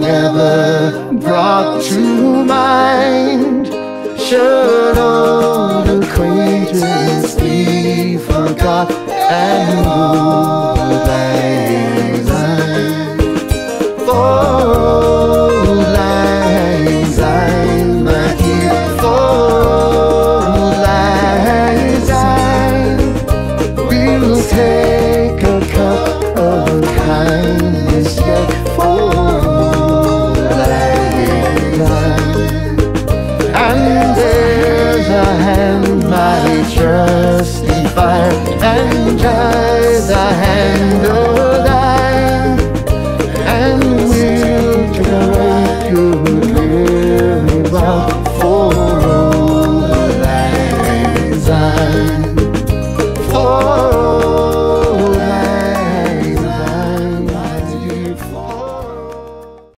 never brought to mind? Should old acquaintance be forgot and moved